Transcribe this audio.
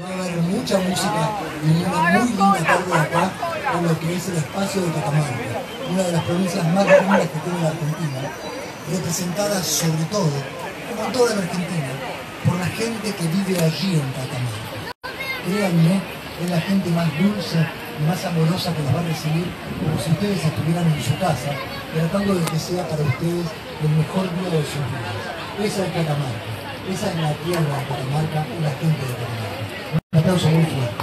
Va a haber mucha música y una muy linda tarde acá en lo que es el espacio de Catamarca, una de las provincias más lindas que tiene la Argentina, representada sobre todo, como en toda la Argentina, por la gente que vive allí en Catamarca. Créanme, es la gente más dulce y más amorosa que los va a recibir como si ustedes estuvieran en su casa, tratando de que sea para ustedes el mejor día de sus vidas. Esa es Catamarca, esa es la tierra de Catamarca y la gente de Catamarca. abençoe é muito.